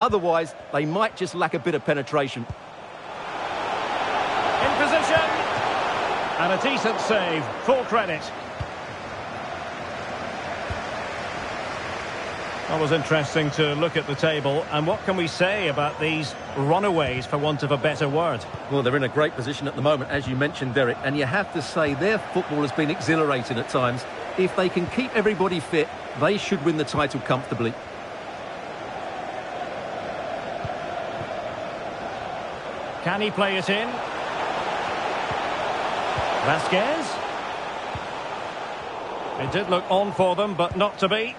Otherwise, they might just lack a bit of penetration. In position. And a decent save. Full credit. That was interesting to look at the table. And what can we say about these runaways, for want of a better word? Well, they're in a great position at the moment, as you mentioned, Derek. And you have to say their football has been exhilarating at times. If they can keep everybody fit, they should win the title comfortably. Can he play it in? Vázquez. It did look on for them, but not to be.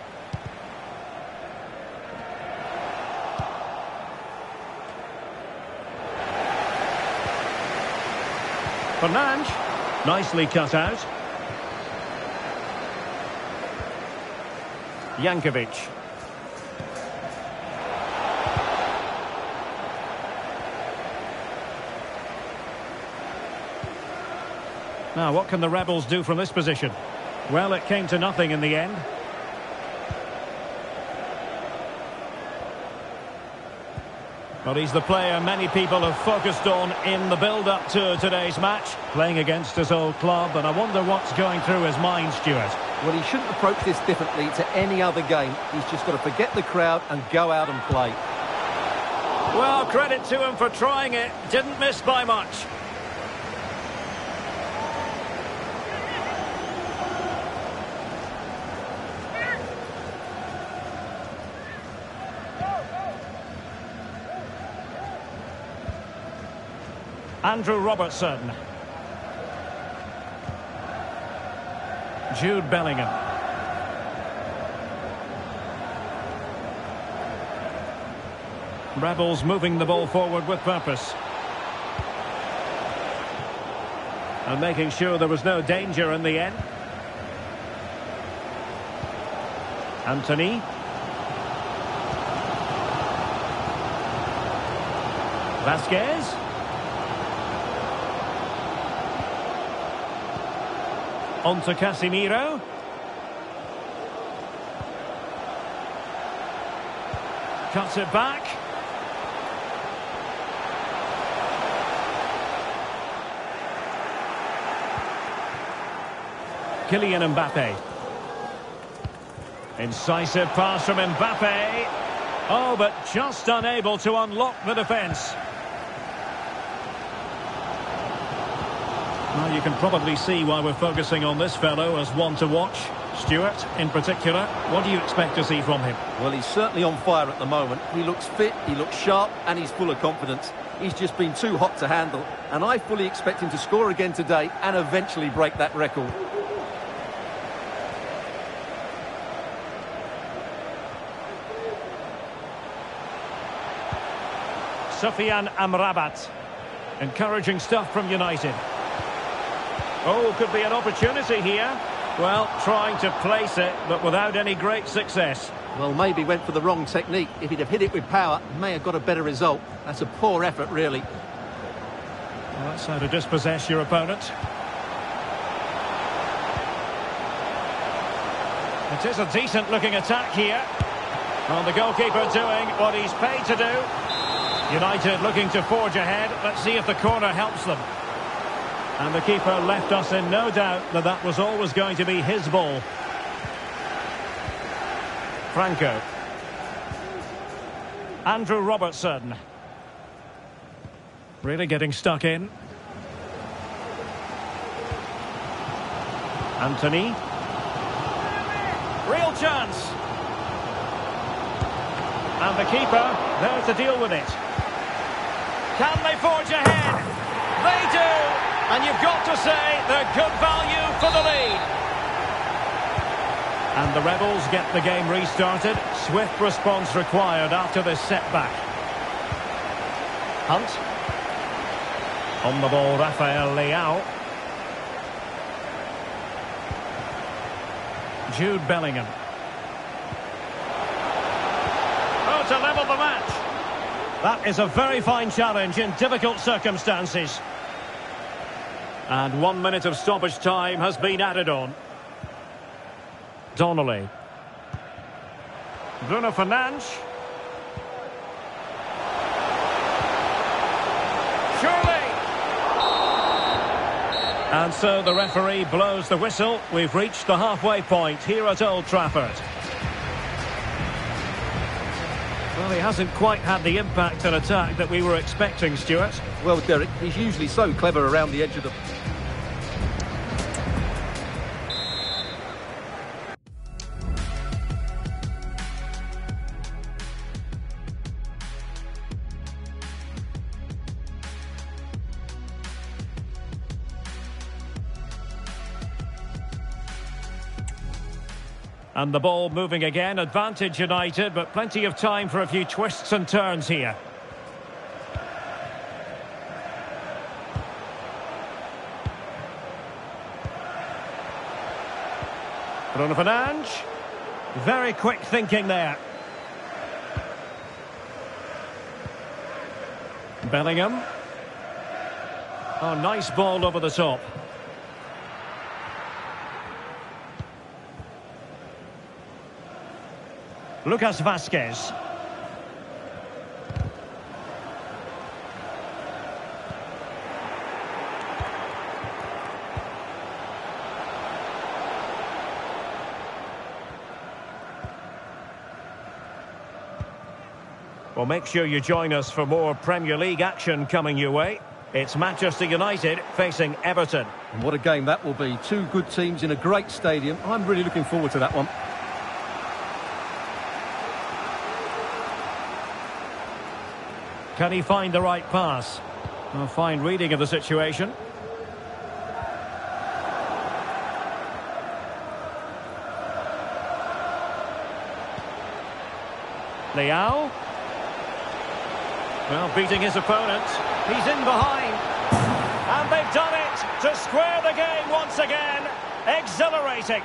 Fernandes. Nicely cut out. Jankovic. Now, what can the Rebels do from this position? Well, it came to nothing in the end. But he's the player many people have focused on in the build-up to today's match. Playing against his old club, and I wonder what's going through his mind, Stuart. Well, he shouldn't approach this differently to any other game. He's just got to forget the crowd and go out and play. Well, credit to him for trying it. Didn't miss by much. Andrew Robertson. Jude Bellingham. Rebels moving the ball forward with purpose. And making sure there was no danger in the end. Antony. Vázquez. On to Casemiro. Cuts it back. Kylian Mbappe. Incisive pass from Mbappe. Oh, but just unable to unlock the defence. Well, you can probably see why we're focusing on this fellow as one to watch. Stuart, in particular, what do you expect to see from him? Well, he's certainly on fire at the moment. He looks fit, he looks sharp, and he's full of confidence. He's just been too hot to handle, and I fully expect him to score again today and eventually break that record. Sofyan Amrabat. Encouraging stuff from United. Oh, could be an opportunity here. Well, trying to place it, but without any great success. Well, maybe went for the wrong technique. If he'd have hit it with power, may have got a better result. That's a poor effort, really. Well, that's how to dispossess your opponent. It is a decent-looking attack here. Well, the goalkeeper doing what he's paid to do. United looking to forge ahead. Let's see if the corner helps them. And the keeper left us in no doubt that that was always going to be his ball. Franco. Andrew Robertson. Really getting stuck in. Antony. Real chance. And the keeper there to deal with it. Can they forge ahead? And you've got to say they're good value for the lead. And the Rebels get the game restarted. Swift response required after this setback. Hunt. On the ball, Rafael Leao. Jude Bellingham. Oh, to level the match. That is a very fine challenge in difficult circumstances. And one minute of stoppage time has been added on. Donnelly. Bruno Fernandes. Surely. And so the referee blows the whistle. We've reached the halfway point here at Old Trafford. Well, he hasn't quite had the impact and attack that we were expecting, Stuart. Well, Derek, he's usually so clever around the edge of the... And the ball moving again. Advantage United, but plenty of time for a few twists and turns here. Bruno Fernandes. Very quick thinking there. Bellingham. Oh, nice ball over the top. Lucas Vázquez. Well, make sure you join us for more Premier League action coming your way. It's Manchester United facing Everton. And what a game that will be. Two good teams in a great stadium. I'm really looking forward to that one. Can he find the right pass? A fine reading of the situation. Leao. Well, beating his opponent. He's in behind. And they've done it to square the game once again. Exhilarating.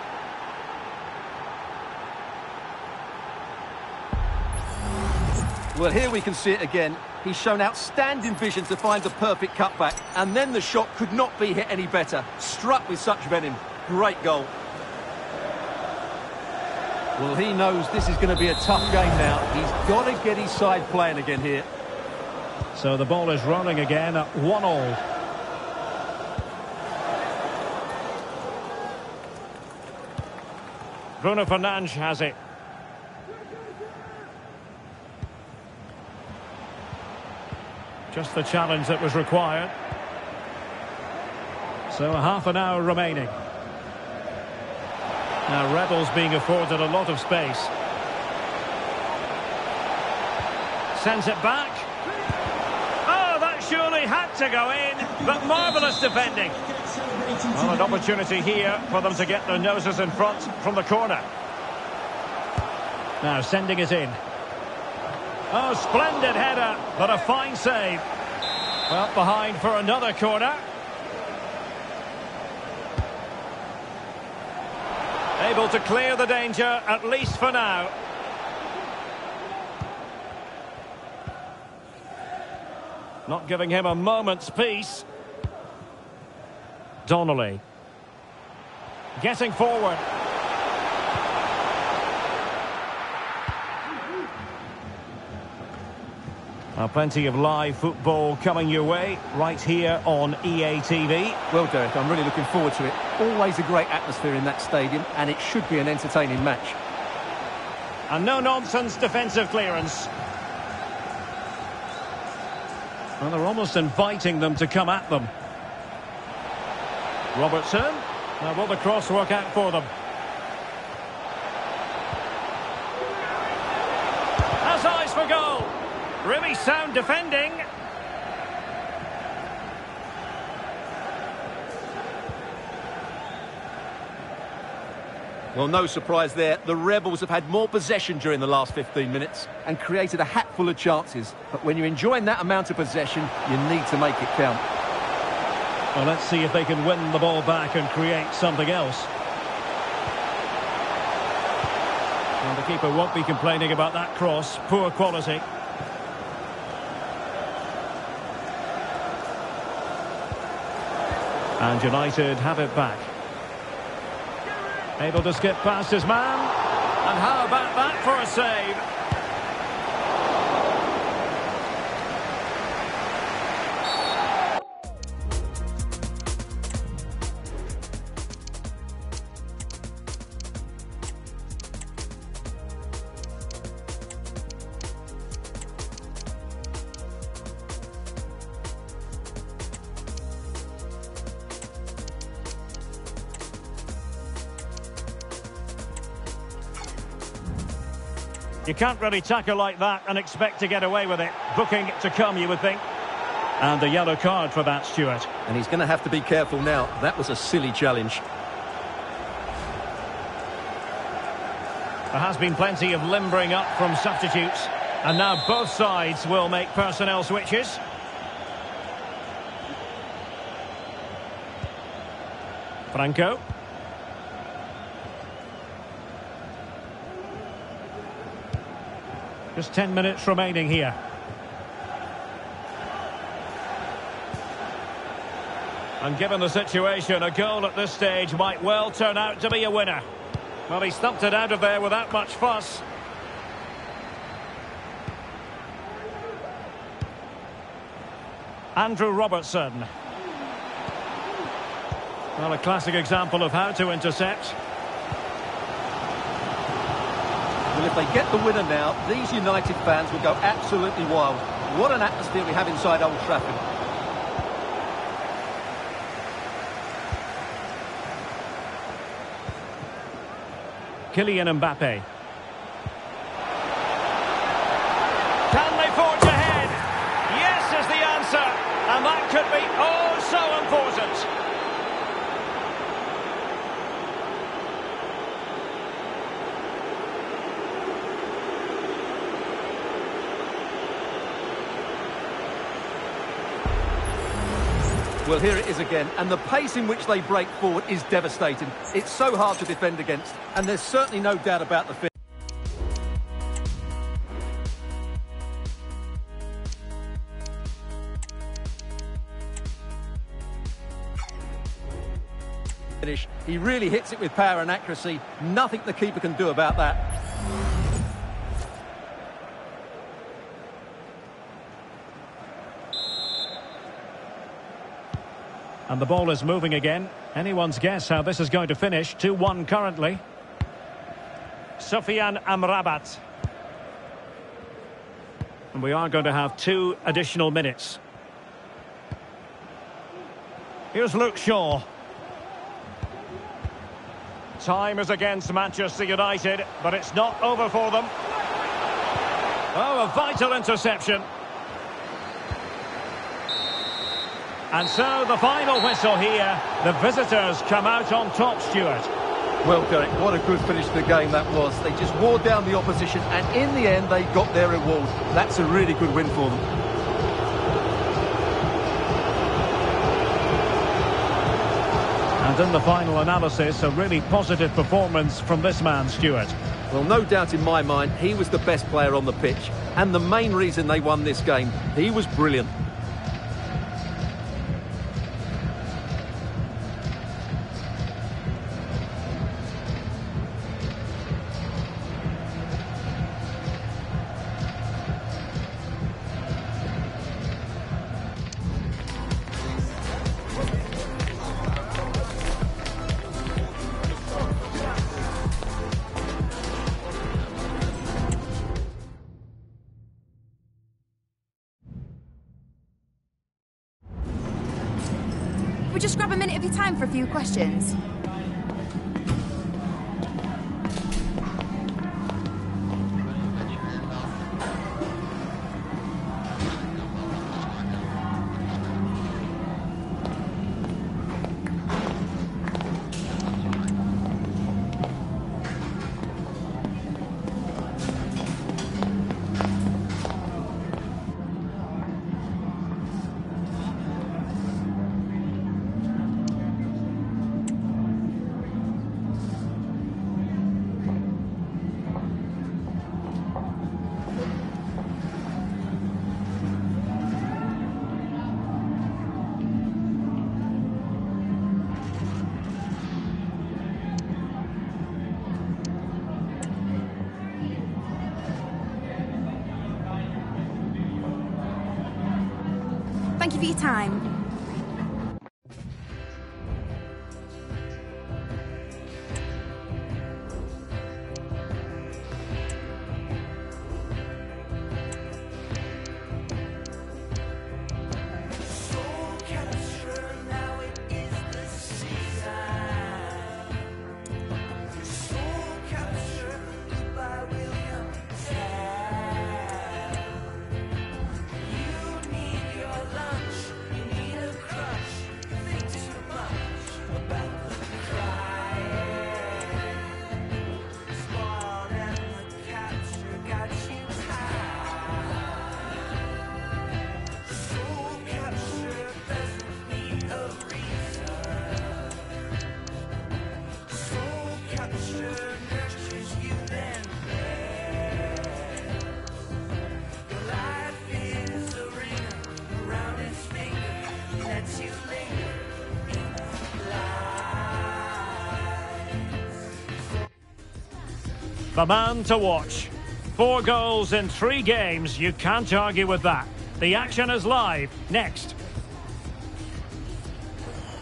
Well, here we can see it again. He's shown outstanding vision to find the perfect cutback. And then the shot could not be hit any better. Struck with such venom. Great goal. Well, he knows this is going to be a tough game now. He's got to get his side playing again here. So the ball is rolling again at 1-all. Bruno Fernandes has it. Just the challenge that was required. So half an hour remaining. Now Rebels being afforded a lot of space. Sends it back. Oh, that surely had to go in, but marvellous defending. Well, an opportunity here for them to get their noses in front from the corner. Now sending it in. Oh, splendid header, but a fine save. Well, behind for another corner. Able to clear the danger, at least for now. Not giving him a moment's peace. Donnelly. Getting forward. Uh, plenty of live football coming your way right here on EA TV. Well, Derek, I'm really looking forward to it. Always a great atmosphere in that stadium, and it should be an entertaining match. And no-nonsense defensive clearance. Well, they're almost inviting them to come at them. Robertson. Now, will the cross work out for them? Has eyes for goal. Really sound defending. Well, no surprise there. The Rebels have had more possession during the last 15 minutes and created a hatful of chances. But when you're enjoying that amount of possession, you need to make it count. Well, let's see if they can win the ball back and create something else. And the keeper won't be complaining about that cross. Poor quality. And United have it back. Able to skip past his man. And how about that for a save? You can't really tackle like that and expect to get away with it. Booking to come, you would think. And a yellow card for that, Stuart. And he's going to have to be careful now. That was a silly challenge. There has been plenty of limbering up from substitutes. And now both sides will make personnel switches. Franco. Just 10 minutes remaining here. And given the situation, a goal at this stage might well turn out to be a winner. Well, he stumped it out of there without much fuss. Andrew Robertson. Well, a classic example of how to intercept. Well, if they get the winner now, these United fans will go absolutely wild. What an atmosphere we have inside Old Trafford. Kylian Mbappe. Can they forge ahead? Yes is the answer. And that could be oh so important. Well, here it is again, and the pace in which they break forward is devastating. It's so hard to defend against, and there's certainly no doubt about the finish. He really hits it with power and accuracy. Nothing the keeper can do about that. And the ball is moving again. Anyone's guess how this is going to finish. 2-1 currently. Sofyan Amrabat. And we are going to have two additional minutes. Here's Luke Shaw. Time is against Manchester United, but it's not over for them. Oh, a vital interception. And so the final whistle here. The visitors come out on top, Stuart. Well, Derek, what a good finish to the game that was. They just wore down the opposition, and in the end, they got their reward. That's a really good win for them. And in the final analysis, a really positive performance from this man, Stuart. Well, no doubt in my mind, he was the best player on the pitch. And the main reason they won this game, he was brilliant. Few questions? The man to watch. Four goals in three games, you can't argue with that. The action is live, next.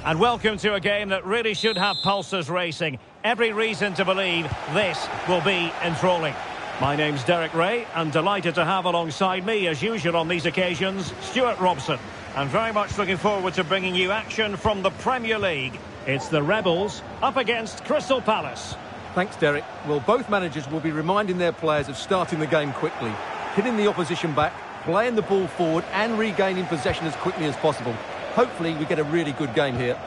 And welcome to a game that really should have pulses racing. Every reason to believe this will be enthralling. My name's Derek Ray, and delighted to have alongside me, as usual on these occasions, Stuart Robson. And very much looking forward to bringing you action from the Premier League. It's the Rebels up against Crystal Palace. Thanks, Derek. Well, both managers will be reminding their players of starting the game quickly, hitting the opposition back, playing the ball forward and regaining possession as quickly as possible. Hopefully we get a really good game here.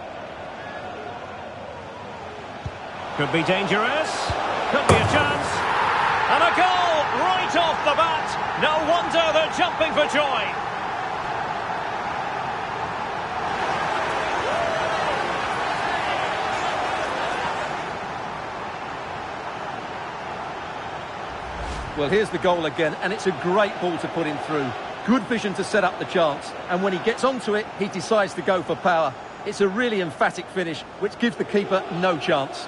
Could be dangerous. Could be a chance. And a goal right off the bat. No wonder they're jumping for joy. Well, here's the goal again, and it's a great ball to put him through. Good vision to set up the chance, and when he gets onto it, he decides to go for power. It's a really emphatic finish, which gives the keeper no chance.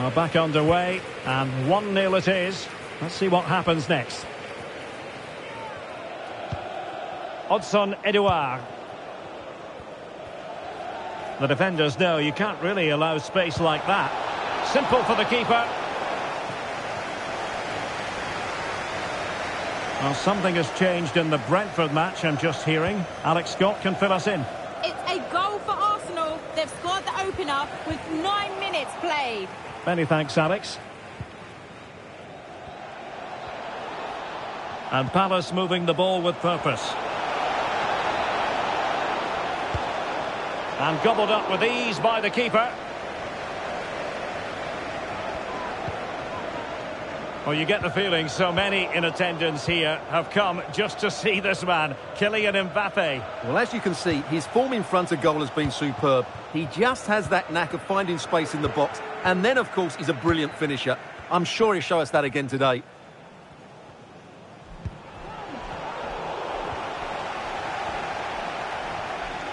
Are back underway, and 1-0 it is. Let's see what happens next. Odsonne Edouard. The defenders know you can't really allow space like that. Simple for the keeper. Well, something has changed in the Brentford match, I'm just hearing. Alex Scott can fill us in. It's a goal for Arsenal. They've scored the opener with minutes played. Many thanks, Alex. And Palace moving the ball with purpose. And gobbled up with ease by the keeper. Well, you get the feeling so many in attendance here have come just to see this man, Kylian Mbappe. Well, as you can see, his form in front of goal has been superb. He just has that knack of finding space in the box. And then, of course, he's a brilliant finisher. I'm sure he'll show us that again today.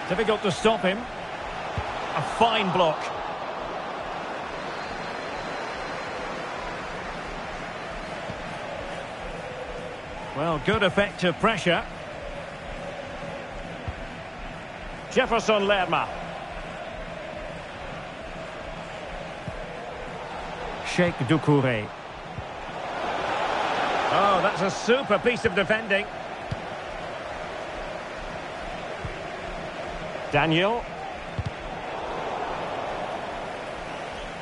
Difficult to stop him. A fine block. Well, good effective pressure. Jefferson Lerma. Cheick Doucouré. Oh, that's a super piece of defending. Daniel.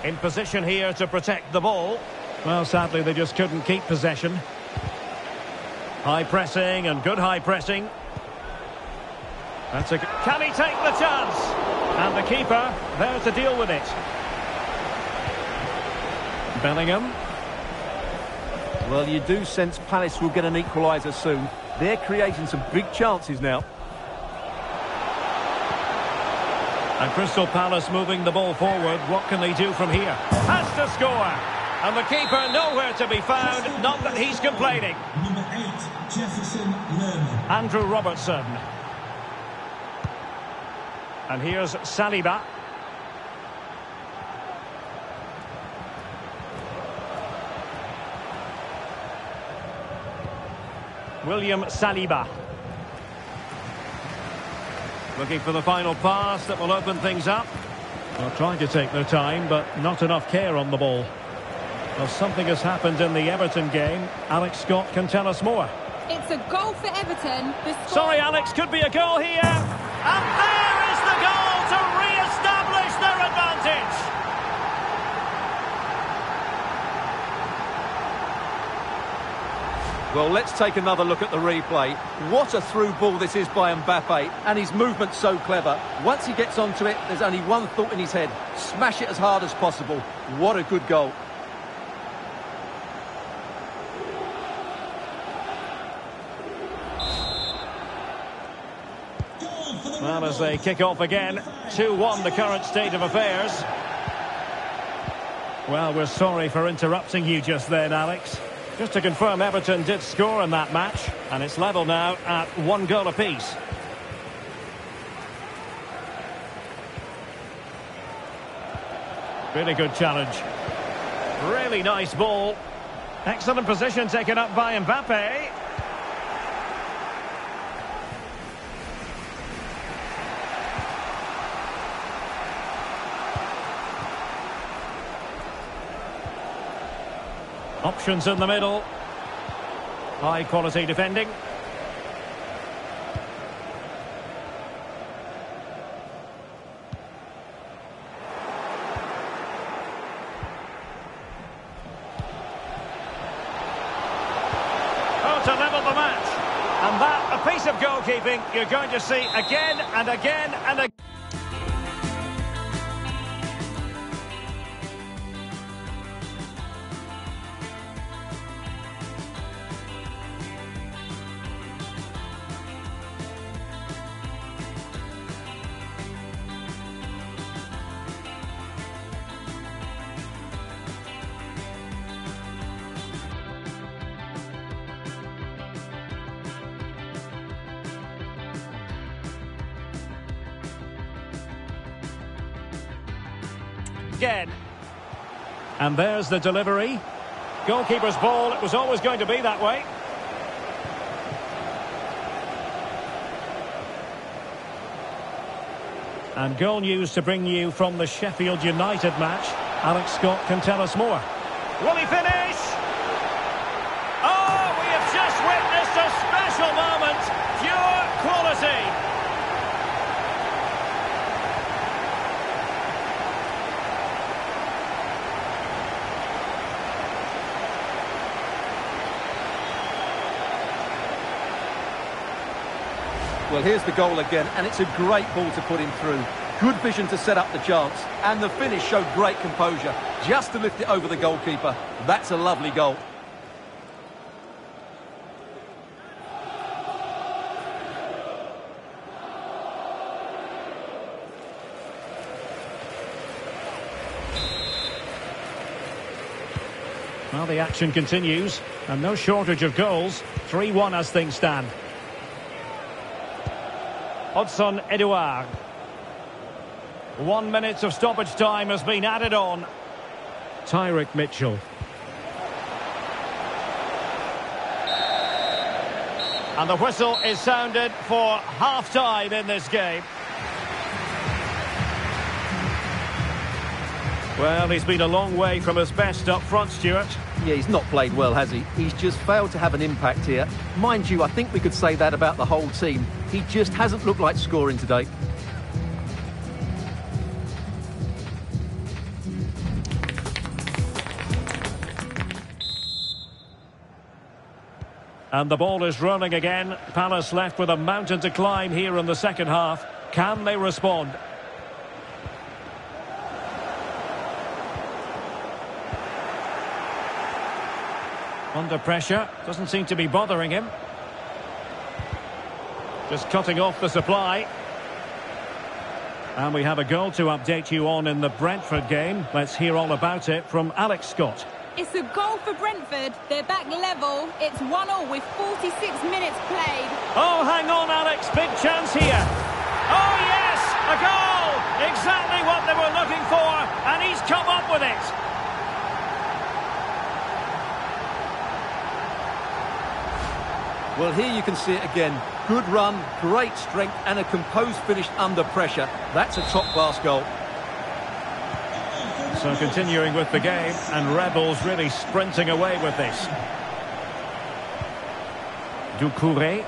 In position here to protect the ball. Well, sadly, they just couldn't keep possession. High pressing and good high pressing. That's a. Can he take the chance? And the keeper there to deal with it. Bellingham. Well, you do sense Palace will get an equaliser soon. They're creating some big chances now. And Crystal Palace moving the ball forward. What can they do from here? Has to score. And the keeper nowhere to be found. Not that he's complaining. Number eight, Jefferson Lerma. Andrew Robertson. And here's Saliba. William Saliba. Looking for the final pass that will open things up. Well, trying to take their time, but not enough care on the ball. Well, something has happened in the Everton game. Alex Scott can tell us more. It's a goal for Everton. The score- Sorry, Alex, could be a goal here. And there is the goal to re-establish their advantage. Well, let's take another look at the replay. What a through ball this is by Mbappe, and his movement's so clever. Once he gets onto it, there's only one thought in his head. Smash it as hard as possible. What a good goal. As they kick off again, 2-1 the current state of affairs. Well, we're sorry for interrupting you just then, Alex. Just to confirm, Everton did score in that match, and it's level now at one goal apiece. Really good challenge. Really nice ball. Excellent position taken up by Mbappe. Options in the middle. High quality defending. Oh, to level the match. And that, a piece of goalkeeping you're going to see again and again and again. Again. And there's the delivery. Goalkeeper's ball, it was always going to be that way. And goal news to bring you from the Sheffield United match. Alex Scott can tell us more. Will he finish? Oh, we have just witnessed a special moment. Pure quality. Well, here's the goal again, and it's a great ball to put him through. Good vision to set up the chance, and the finish showed great composure, just to lift it over the goalkeeper. That's a lovely goal. Well, the action continues, and no shortage of goals. 3-1 as things stand. Odsonne Edouard. One minute of stoppage time has been added on. Tyrick Mitchell. And the whistle is sounded for half-time in this game. Well, he's been a long way from his best up front, Stuart. Yeah, he's not played well, has he? He's just failed to have an impact here. Mind you, I think we could say that about the whole team. He just hasn't looked like scoring today. And the ball is rolling again. Palace left with a mountain to climb here in the second half. Can they respond? Under pressure. Doesn't seem to be bothering him. Just cutting off the supply. And we have a goal to update you on in the Brentford game. Let's hear all about it from Alex Scott. It's a goal for Brentford. They're back level. It's 1-0 with 46 minutes played. Oh, hang on, Alex. Big chance here. Oh, yes! A goal! Exactly what they were looking for, and he's come up with it. Well, here you can see it again. Good run, great strength, and a composed finish under pressure. That's a top-class goal. So continuing with the game, and Rebels really sprinting away with this. Doucouré.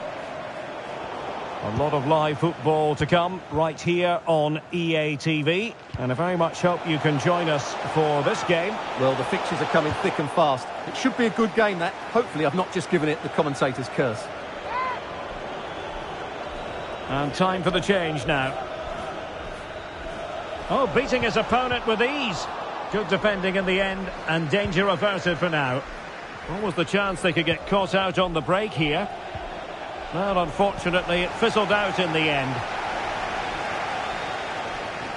A lot of live football to come right here on EA TV. And I very much hope you can join us for this game. Well, the fixtures are coming thick and fast. It should be a good game, that. Hopefully, I've not just given it the commentator's curse. And time for the change now. Oh, beating his opponent with ease. Good defending in the end, and danger averted for now. What was the chance they could get caught out on the break here? Well, unfortunately, it fizzled out in the end.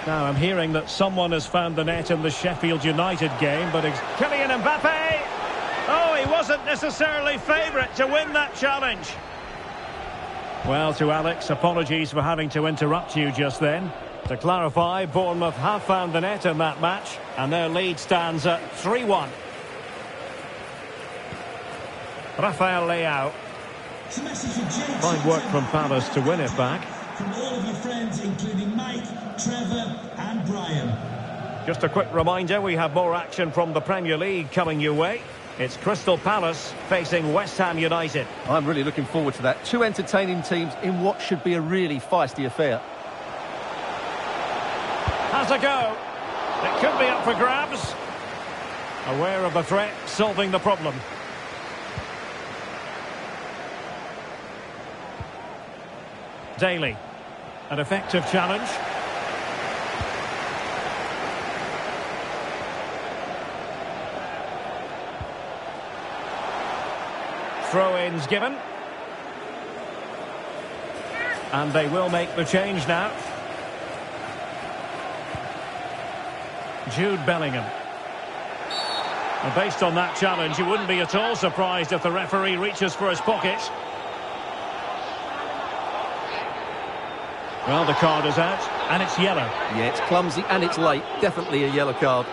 Now, I'm hearing that someone has found the net in the Sheffield United game, but it's Kylian Mbappe! Oh, he wasn't necessarily favourite to win that challenge. Well, to Alex, apologies for having to interrupt you just then. To clarify, Bournemouth have found the net in that match, and their lead stands at 3-1. Rafael Leao. Fine work from Palace to win it back. From all of your friends, including Mike, Trevor and Brian. Just a quick reminder, we have more action from the Premier League coming your way. It's Crystal Palace facing West Ham United. I'm really looking forward to that. Two entertaining teams in what should be a really feisty affair. Has a go. It could be up for grabs. Aware of the threat, solving the problem. Daly. An effective challenge. Throw-ins given. And they will make the change now. Jude Bellingham. And based on that challenge, you wouldn't be at all surprised if the referee reaches for his pocket. Well, the card is out, and it's yellow. Yeah, it's clumsy and it's late. Definitely a yellow card.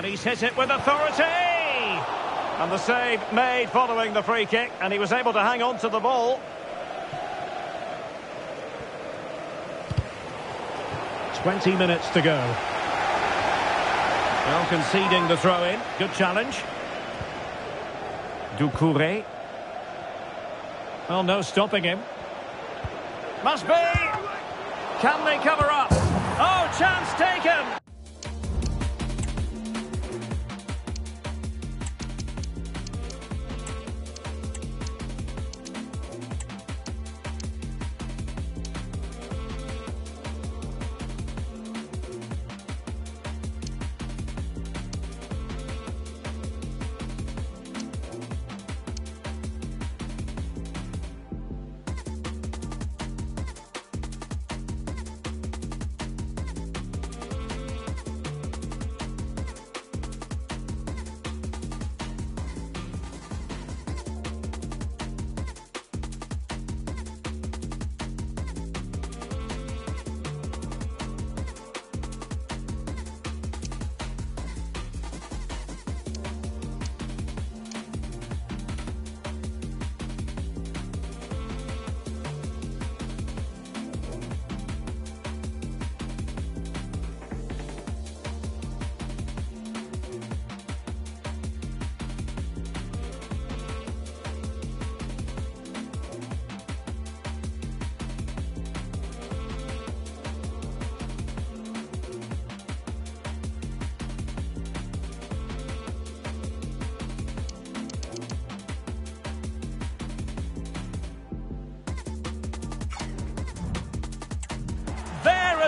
And he's hit it with authority! And the save made following the free kick, and he was able to hang on to the ball. Twenty minutes to go. Well, conceding the throw-in. Good challenge. Doucouré. Well, no stopping him. Must be! Can they cover up? Oh, chance taken!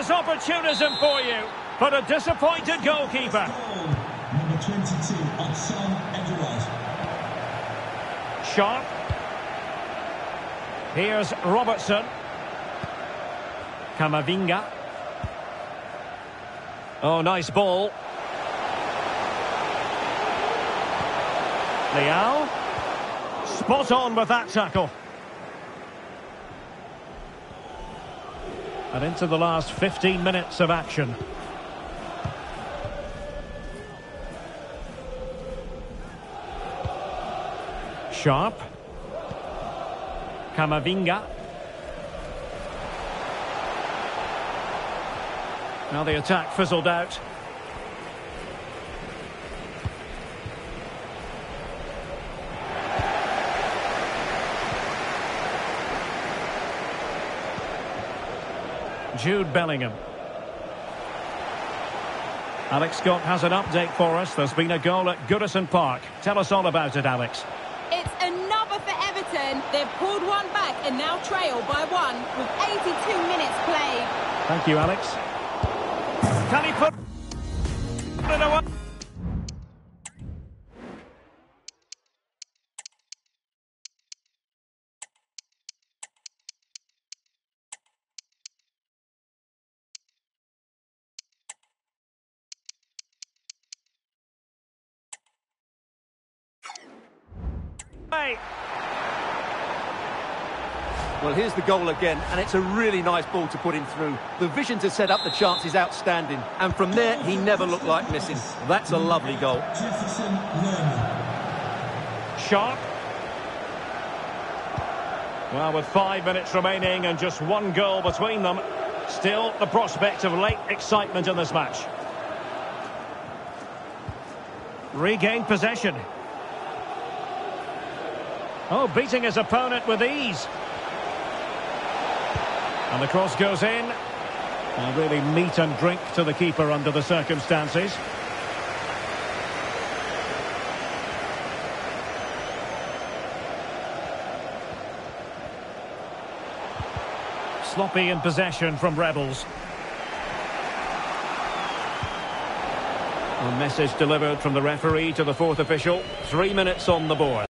There's opportunism for you, but a disappointed goalkeeper. Goal number 22, Odsonne Edouard. Sharp. Here's Robertson. Camavinga. Oh, nice ball. Leal. Spot on with that tackle. And into the last 15 minutes of action. Sharp. Camavinga. Now the attack fizzled out. Jude Bellingham. Alex Scott has an update for us. There's been a goal at Goodison Park. Tell us all about it, Alex. It's another for Everton. They've pulled one back and now trail by one with 82 minutes played. Thank you, Alex. Can he put it away? Hey. Well, here's the goal again, and it's a really nice ball to put him through. The vision to set up the chance is outstanding, and from there, he never looked like missing. That's a lovely goal. Sharp. Well, with five minutes remaining and just one goal between them, still the prospect of late excitement in this match. Regained possession. Oh, beating his opponent with ease. And the cross goes in. And really meat and drink to the keeper under the circumstances. Sloppy in possession from Rebels. A message delivered from the referee to the fourth official. Three minutes on the board.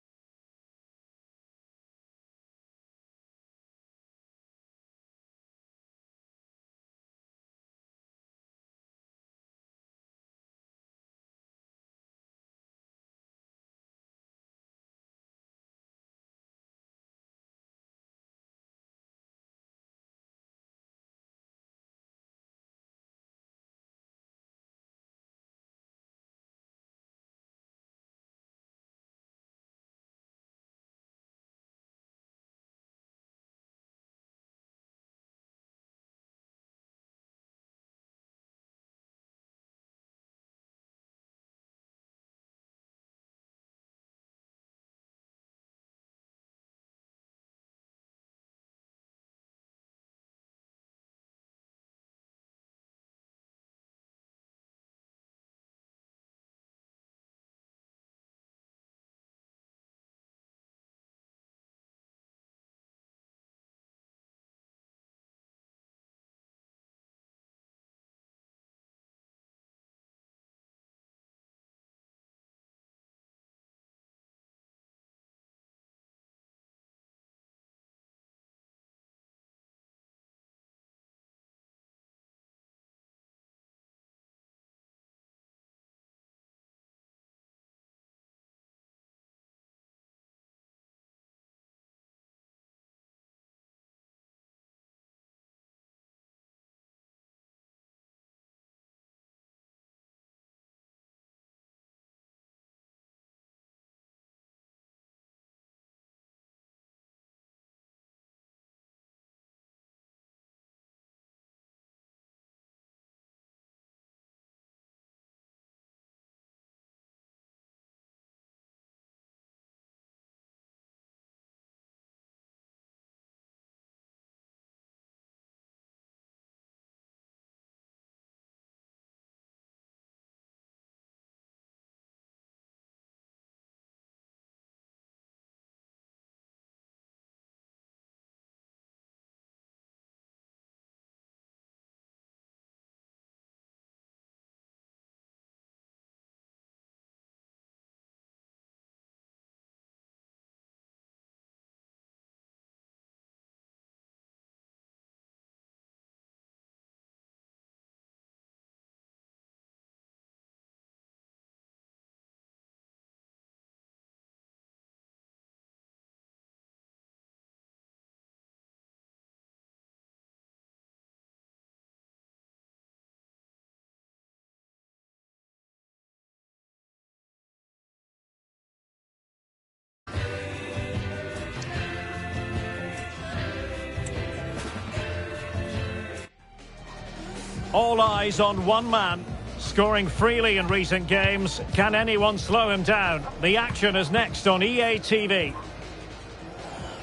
All eyes on one man. Scoring freely in recent games. Can anyone slow him down? The action is next on EA TV.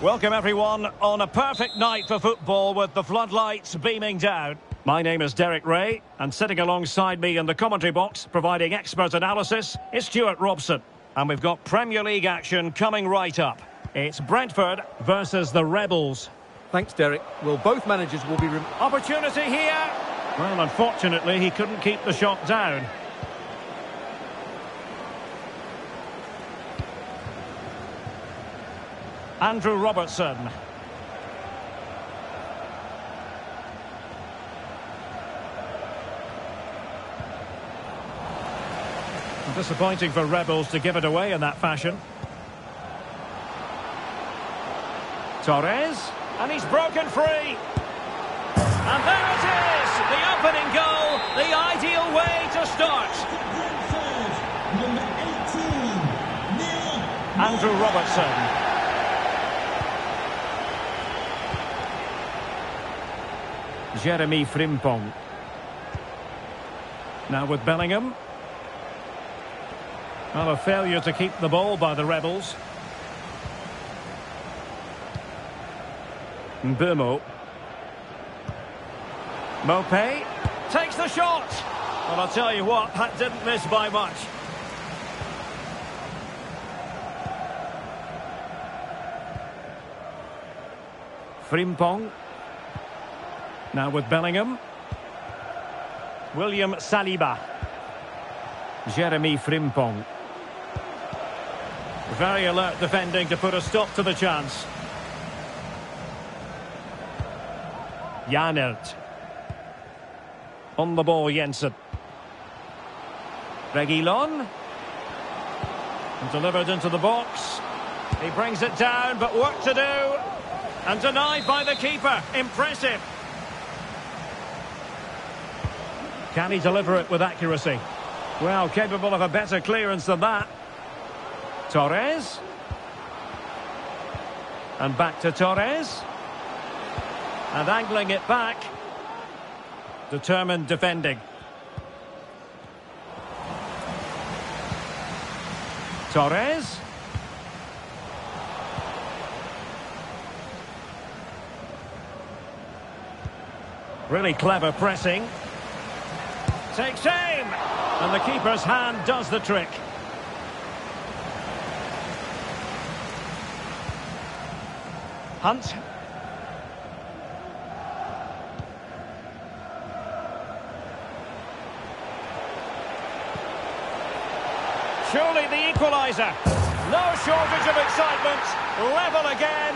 Welcome everyone on a perfect night for football with the floodlights beaming down. My name is Derek Ray, and sitting alongside me in the commentary box, providing expert analysis, is Stuart Robson. And we've got Premier League action coming right up. It's Brentford versus the Rebels. Thanks, Derek. Well, both managers will be... Opportunity here! Well, unfortunately, he couldn't keep the shot down. Andrew Robertson. Disappointing for Rebels to give it away in that fashion. Torres, and he's broken free. And there it is, the opening goal, the ideal way to start. Brentford, number 18, Neil Andrew Robertson. Jeremy Frimpong. Now with Bellingham. Well, a failure to keep the ball by the Rebels. Mbeumo. Maupay takes the shot. Well, I'll tell you what, that didn't miss by much. Frimpong. Now with Bellingham. William Saliba. Jeremy Frimpong. Very alert defending to put a stop to the chance. Janelt. On the ball, Jensen. Reguilon. And delivered into the box. He brings it down, but work to do. And denied by the keeper. Impressive. Can he deliver it with accuracy? Well, capable of a better clearance than that. Torres. And back to Torres. And angling it back. Determined defending. Torres. Really clever pressing. Takes aim. And the keeper's hand does the trick. Hunt. Surely the equaliser. No shortage of excitement. Level again.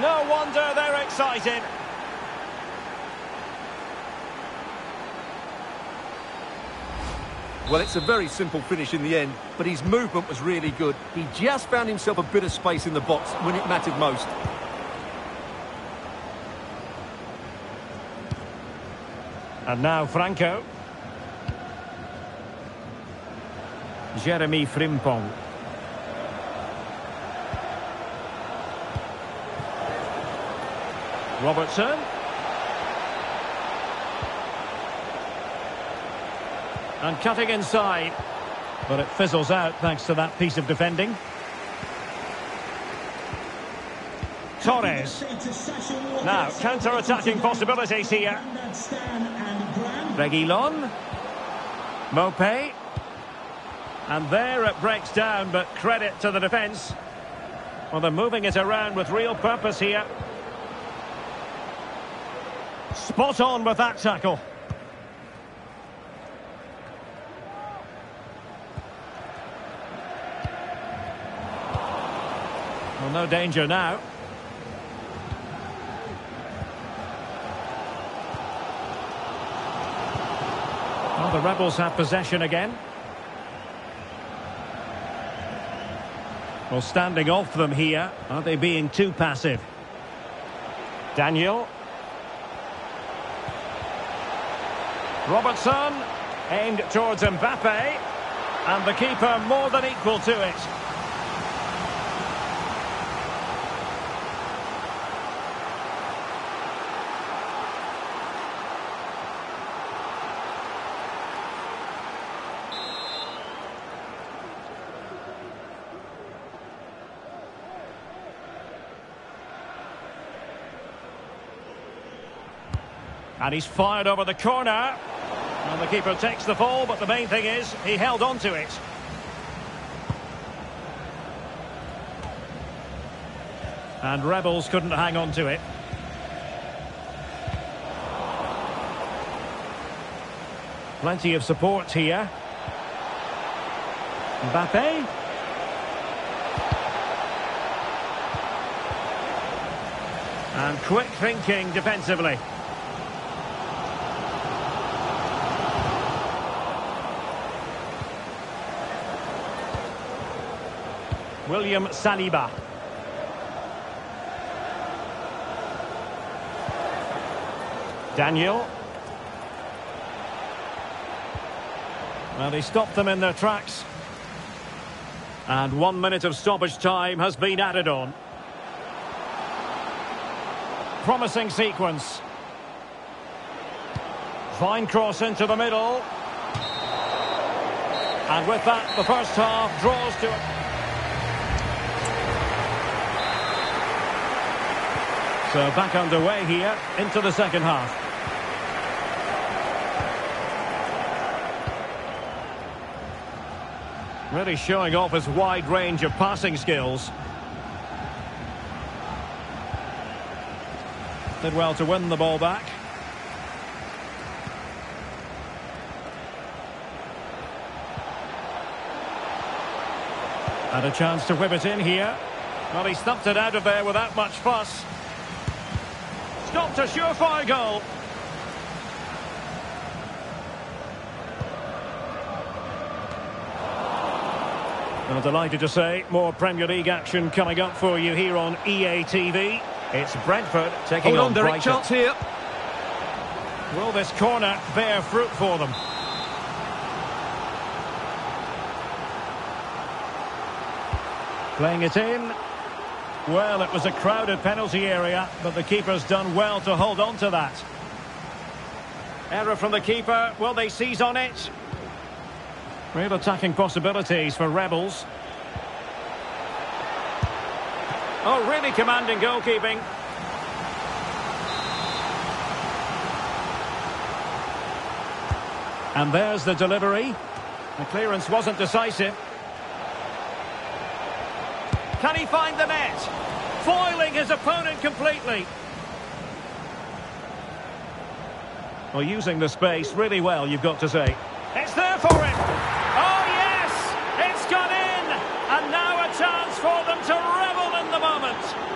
No wonder they're excited. Well, it's a very simple finish in the end, but his movement was really good. He just found himself a bit of space in the box when it mattered most. And now Franco. Jeremy Frimpong. Robertson. And cutting inside. But it fizzles out thanks to that piece of defending. Torres. say to Sasha Walker, Now, counter-attacking possibilities here. Reguilon. Maupay. And there it breaks down, but credit to the defence. Well, they're moving it around with real purpose here. Spot on with that tackle. Well, no danger now. Well, the Rebels have possession again. Well, standing off them here. Are they being too passive? Daniel. Robertson. Aimed towards Mbappe. And the keeper more than equal to it. And he's fired over the corner. And the keeper takes the fall, but the main thing is he held on to it. And Rebels couldn't hang on to it. Plenty of support here. Mbappe. And quick thinking defensively. William Saliba. Daniel. Well, he stopped them in their tracks. And one minute of stoppage time has been added on. Promising sequence. Fine cross into the middle. And with that, the first half draws to So back underway here into the second half. Really showing off his wide range of passing skills. Did well to win the ball back. Had a chance to whip it in here. Well, he stumped it out of there without much fuss. Stopped a surefire goal. I'm delighted to say more Premier League action coming up for you here on EA TV. It's Brentford taking Hold on, on Derek, Brighton. chance here. Will this corner bear fruit for them? Playing it in. Well, it was a crowded penalty area, but the keeper's done well to hold on to that. Error from the keeper. Will they seize on it? Real attacking possibilities for Rebels. Oh, really commanding goalkeeping. And there's the delivery. The clearance wasn't decisive. Can he find the net? Foiling his opponent completely. Well, using the space really well, you've got to say. It's there for him. Oh, yes! It's gone in! And now a chance for them to revel in the moment.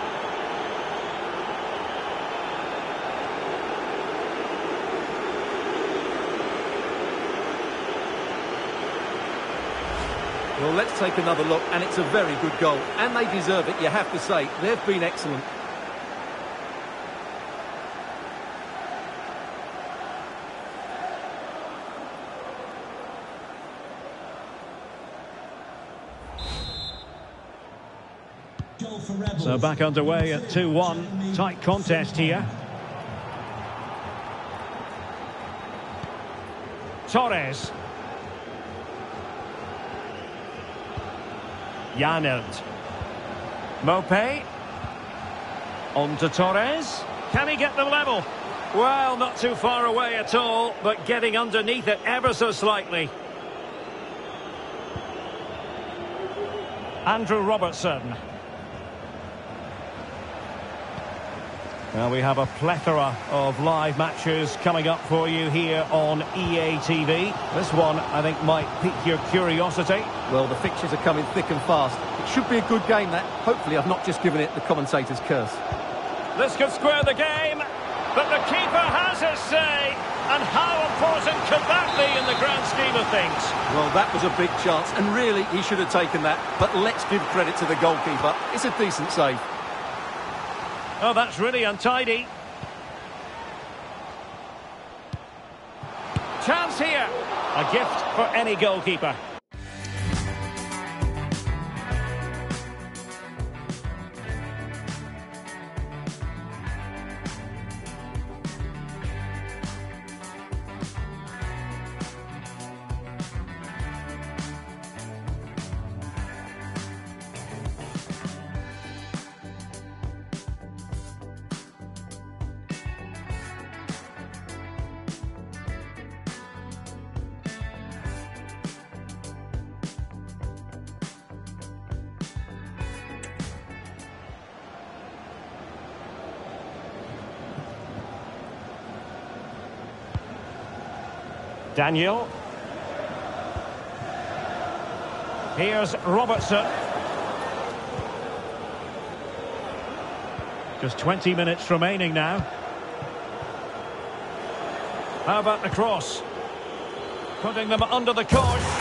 Well, let's take another look, and it's a very good goal. And they deserve it, you have to say. They've been excellent. So back underway at 2-1. Tight contest here. Torres. Janelt. Maupay. On to Torres. Can he get them level? Well, not too far away at all, but getting underneath it ever so slightly. Andrew Robertson. Well, we have a plethora of live matches coming up for you here on EA TV. This one, I think, might pique your curiosity. Well, the fixtures are coming thick and fast. It should be a good game, that. Hopefully, I've not just given it the commentator's curse. This could square the game, but the keeper has his say. And how important could that be in the grand scheme of things? Well, that was a big chance, and really, he should have taken that. But let's give credit to the goalkeeper. It's a decent save. Oh, that's really untidy. Chance here. A gift for any goalkeeper. Daniel. Here's Robertson. Just 20 minutes remaining now. How about the cross? Putting them under the course.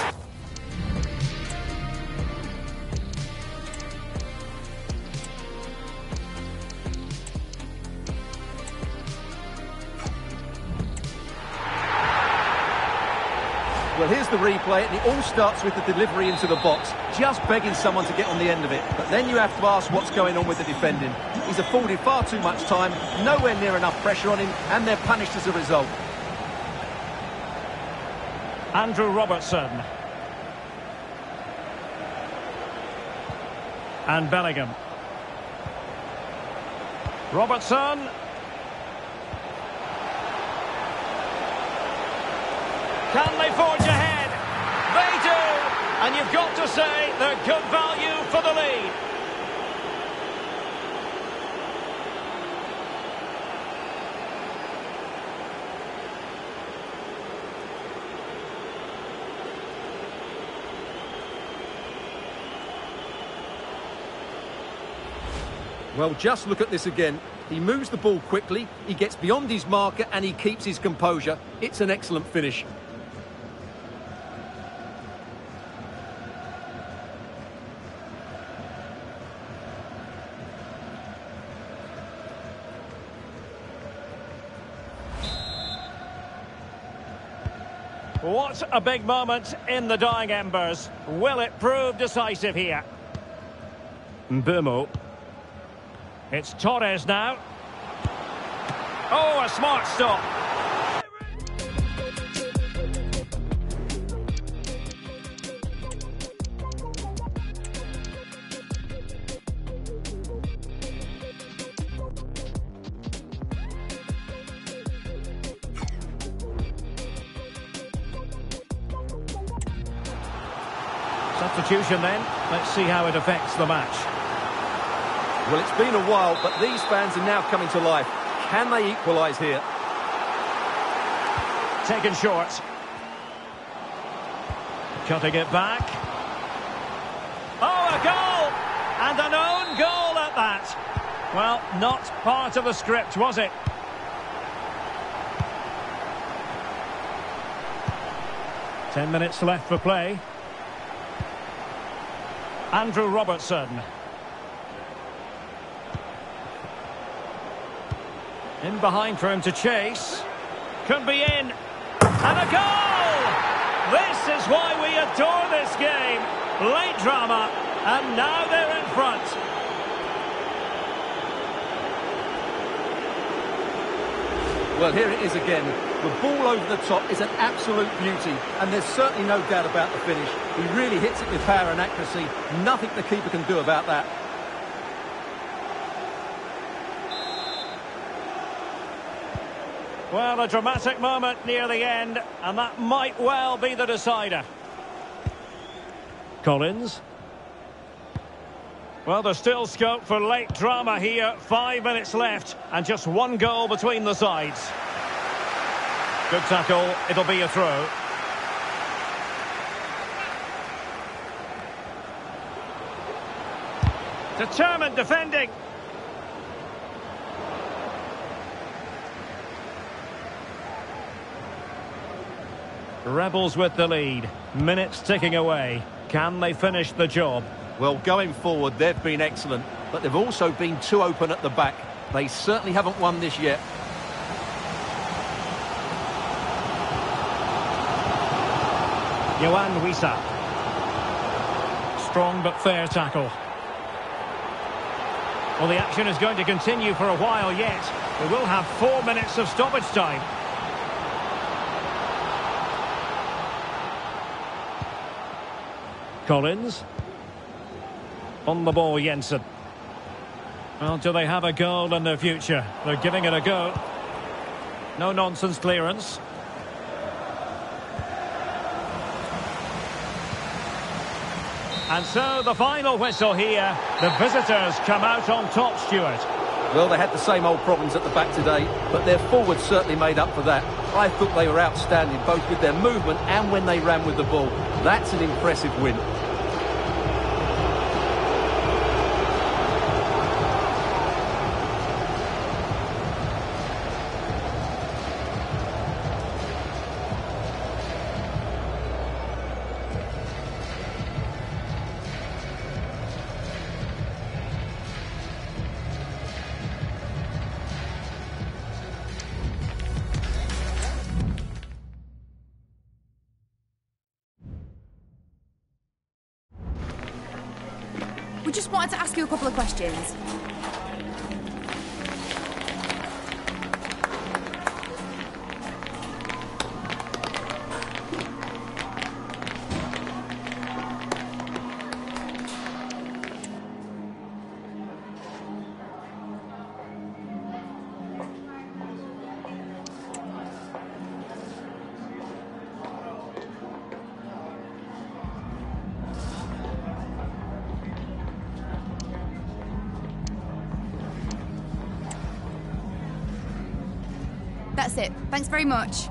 Replay, and it all starts with the delivery into the box, just begging someone to get on the end of it. But then you have to ask what's going on with the defending. He's afforded far too much time, nowhere near enough pressure on him, and they're punished as a result. Andrew Robertson. And Bellingham. Robertson. They're good value for the lead. Well, just look at this again. He moves the ball quickly, he gets beyond his marker, and he keeps his composure. It's an excellent finish. What a big moment in the dying embers. Will it prove decisive here? Mbeumo. It's Torres now. Oh, a smart stop. Substitution then. Let's see how it affects the match. Well, it's been a while, but these fans are now coming to life. Can they equalise here? Taken short. Cutting it back. Oh, a goal! And an own goal at that. Well, not part of the script, was it? Ten minutes left for play. Andrew Robertson. In behind for him to chase. Could be in. And a goal! This is why we adore this game. Late drama. And now they're in front. Well, here it is again. The ball over the top is an absolute beauty, and there's certainly no doubt about the finish. He really hits it with power and accuracy. Nothing the keeper can do about that. Well, a dramatic moment near the end, and that might well be the decider. Collins. Well, there's still scope for late drama here. Five minutes left, and just one goal between the sides. Good tackle. It'll be a throw. Determined defending. Rebels with the lead. Minutes ticking away. Can they finish the job? Well, going forward, they've been excellent, but they've also been too open at the back. They certainly haven't won this yet. Yoane Wissa. Strong but fair tackle. Well, the action is going to continue for a while yet. We will have four minutes of stoppage time. Collins. On the ball, Jensen. Well, do they have a goal in their future? They're giving it a go. No nonsense clearance. And so the final whistle here. The visitors come out on top, Stuart. Well, they had the same old problems at the back today, but their forwards certainly made up for that. I thought they were outstanding, both with their movement and when they ran with the ball. That's an impressive win. Just wanted to ask you a couple of questions. Thanks very much.